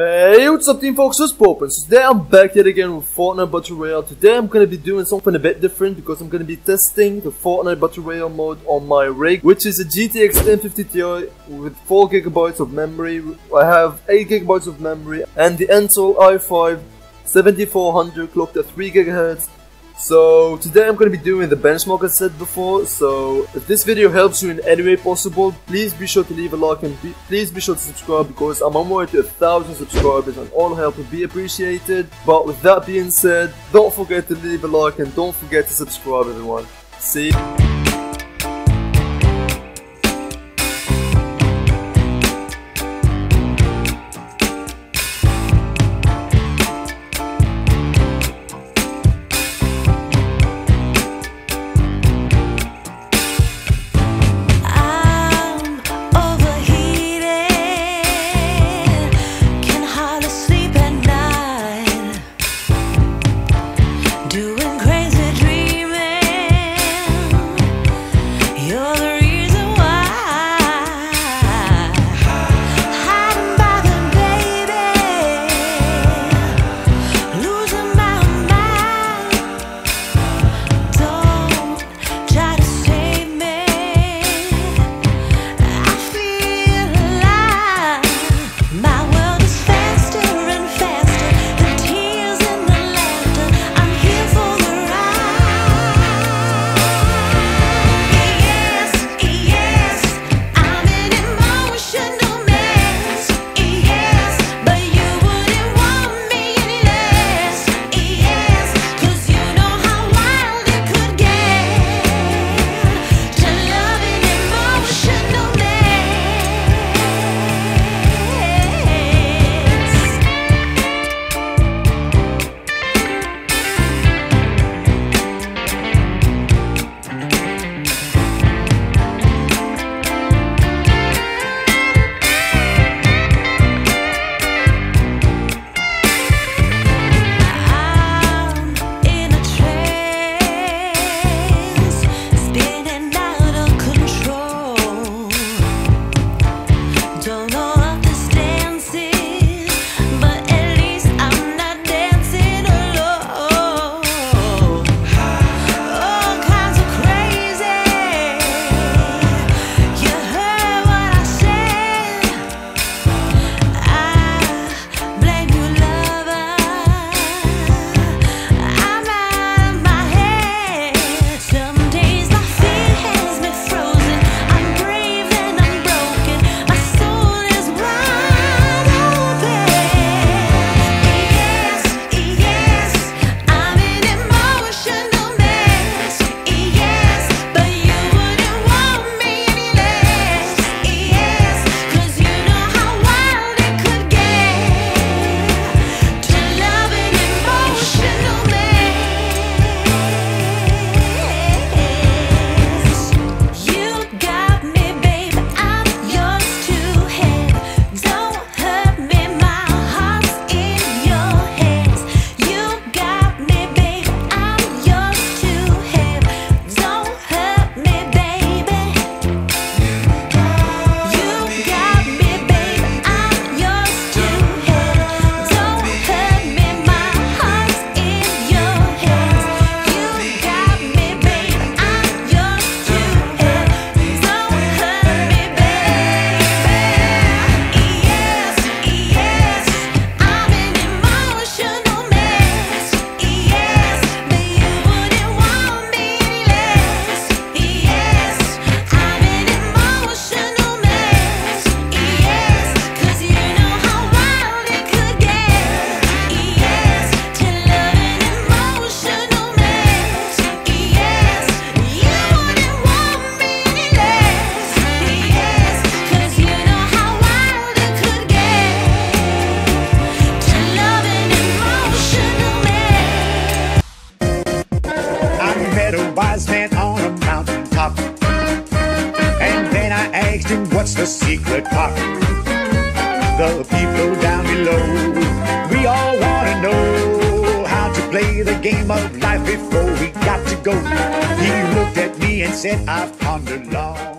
Hey, what's up team folks, it's Popin. So today I'm back yet again with Fortnite Battle Royale. Today I'm gonna be doing something a bit different because I'm gonna be testing the Fortnite Battle Royale mode on my rig, which is a GTX 1050 Ti with 4GB of memory. I have 8GB of memory and the Intel i5 7400 clocked at 3GHz so today I'm going to be doing the benchmark I said before, so if this video helps you in any way possible, please be sure to leave a like and be, please be sure to subscribe because I'm on my way to a thousand subscribers and all help would be appreciated. But with that being said, don't forget to leave a like and don't forget to subscribe everyone. See you. The secret pop. The people down below, we all wanna know how to play the game of life before we got to go. He looked at me and said, I've pondered long.